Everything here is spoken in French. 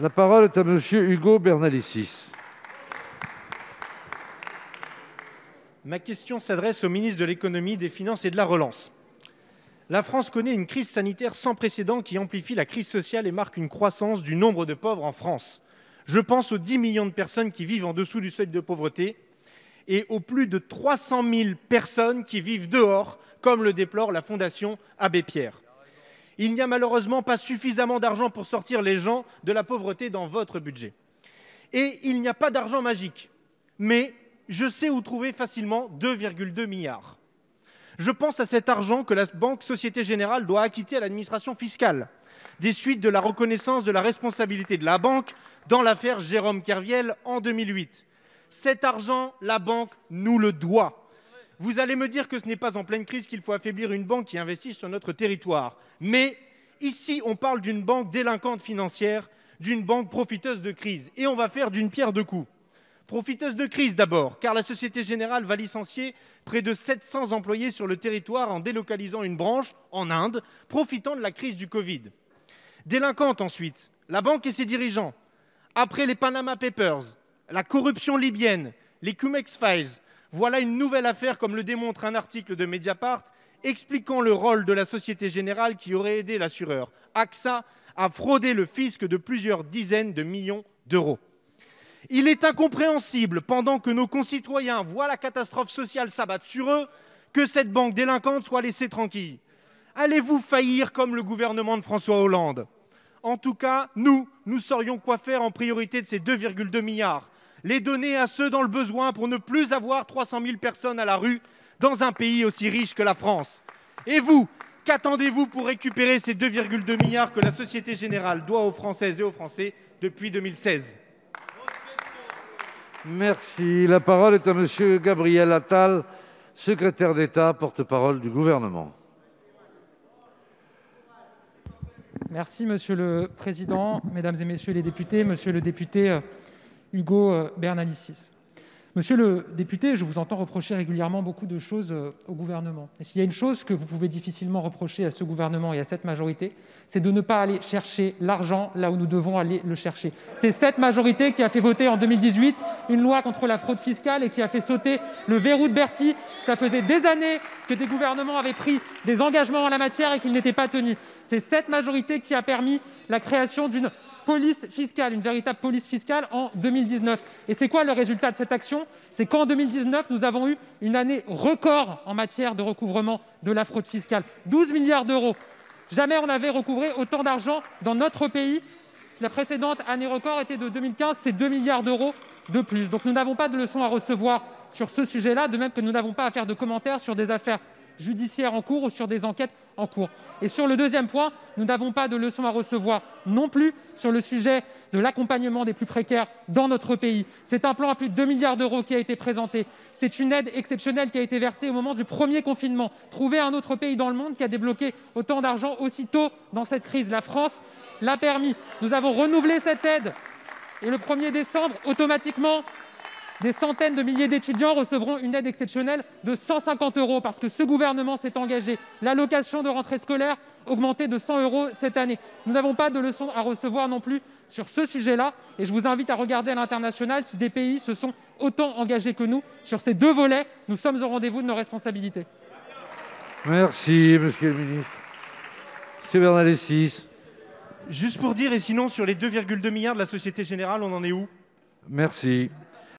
La parole est à M. Ugo Bernalicis. Ma question s'adresse au ministre de l'économie, des finances et de la relance. La France connaît une crise sanitaire sans précédent qui amplifie la crise sociale et marque une croissance du nombre de pauvres en France. Je pense aux 10 millions de personnes qui vivent en dessous du seuil de pauvreté et aux plus de 300 000 personnes qui vivent dehors, comme le déplore la Fondation Abbé Pierre. Il n'y a malheureusement pas suffisamment d'argent pour sortir les gens de la pauvreté dans votre budget. Et il n'y a pas d'argent magique. Mais je sais où trouver facilement 2,2 milliards. Je pense à cet argent que la banque Société Générale doit acquitter à l'administration fiscale des suites de la reconnaissance de la responsabilité de la banque dans l'affaire Jérôme Kerviel en 2008. Cet argent, la banque nous le doit. Vous allez me dire que ce n'est pas en pleine crise qu'il faut affaiblir une banque qui investit sur notre territoire. Mais ici, on parle d'une banque délinquante financière, d'une banque profiteuse de crise. Et on va faire d'une pierre deux coups. Profiteuse de crise d'abord, car la Société Générale va licencier près de 700 employés sur le territoire en délocalisant une branche en Inde, profitant de la crise du Covid. Délinquante ensuite, la banque et ses dirigeants. Après les Panama Papers, la corruption libyenne, les Cumex Files, voilà une nouvelle affaire, comme le démontre un article de Mediapart, expliquant le rôle de la Société Générale qui aurait aidé l'assureur AXA à frauder le fisc de plusieurs dizaines de millions d'euros. Il est incompréhensible, pendant que nos concitoyens voient la catastrophe sociale s'abattre sur eux, que cette banque délinquante soit laissée tranquille. Allez-vous faillir comme le gouvernement de François Hollande? En tout cas, nous, nous saurions quoi faire en priorité de ces 2,2 milliards. Les donner à ceux dans le besoin pour ne plus avoir 300 000 personnes à la rue dans un pays aussi riche que la France. Et vous, qu'attendez-vous pour récupérer ces 2,2 milliards que la Société Générale doit aux Françaises et aux Français depuis 2016 Merci. La parole est à M. Gabriel Attal, secrétaire d'État, porte-parole du Gouvernement. Merci, Monsieur le Président, Mesdames et Messieurs les députés, Monsieur le député Hugo euh, Bernalicis. Monsieur le député, je vous entends reprocher régulièrement beaucoup de choses euh, au gouvernement. S'il y a une chose que vous pouvez difficilement reprocher à ce gouvernement et à cette majorité, c'est de ne pas aller chercher l'argent là où nous devons aller le chercher. C'est cette majorité qui a fait voter en 2018 une loi contre la fraude fiscale et qui a fait sauter le verrou de Bercy. Ça faisait des années que des gouvernements avaient pris des engagements en la matière et qu'ils n'étaient pas tenus. C'est cette majorité qui a permis la création d'une police fiscale, une véritable police fiscale en 2019. Et c'est quoi le résultat de cette action? C'est qu'en 2019, nous avons eu une année record en matière de recouvrement de la fraude fiscale. 12 milliards d'euros. Jamais on n'avait recouvré autant d'argent dans notre pays. La précédente année record était de 2015, c'est 2 milliards d'euros de plus. Donc nous n'avons pas de leçons à recevoir sur ce sujet-là, de même que nous n'avons pas à faire de commentaires sur des affaires judiciaires en cours ou sur des enquêtes en cours. Et sur le deuxième point, nous n'avons pas de leçons à recevoir non plus sur le sujet de l'accompagnement des plus précaires dans notre pays. C'est un plan à plus de 2 milliards d'euros qui a été présenté. C'est une aide exceptionnelle qui a été versée au moment du premier confinement. Trouver un autre pays dans le monde qui a débloqué autant d'argent aussitôt dans cette crise. La France l'a permis. Nous avons renouvelé cette aide. Et le 1er décembre, automatiquement, des centaines de milliers d'étudiants recevront une aide exceptionnelle de 150 euros parce que ce gouvernement s'est engagé. L'allocation de rentrée scolaire augmentée de 100 euros cette année. Nous n'avons pas de leçons à recevoir non plus sur ce sujet-là et je vous invite à regarder à l'international si des pays se sont autant engagés que nous sur ces deux volets. Nous sommes au rendez-vous de nos responsabilités. Merci, monsieur le ministre. Monsieur Bernalessis. Juste pour dire, et sinon, sur les 2,2 milliards de la Société Générale, on en est où? Merci.